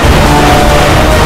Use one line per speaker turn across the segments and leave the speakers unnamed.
dos.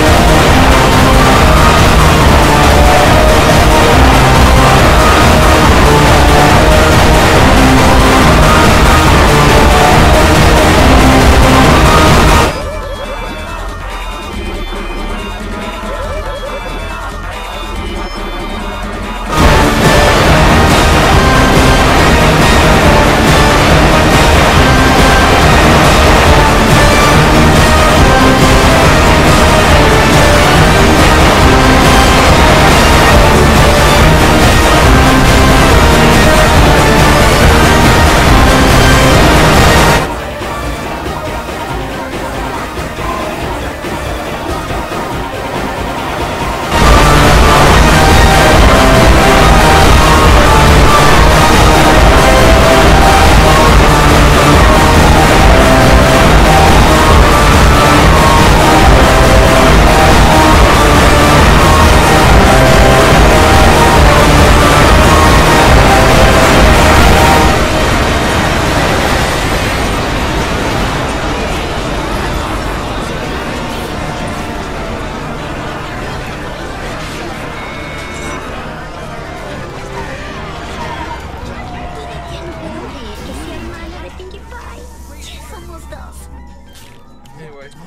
Anyway. Uh,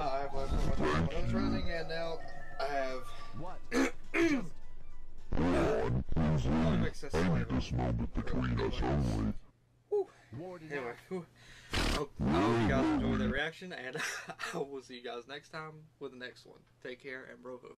I have left so much I was running, and now I have.
What?
Me mix this
moment between us only.
Whew.
Ward is
Anyway. I hope, I hope you guys enjoyed that reaction, and I will see you guys next time with the next one. Take care and bravo.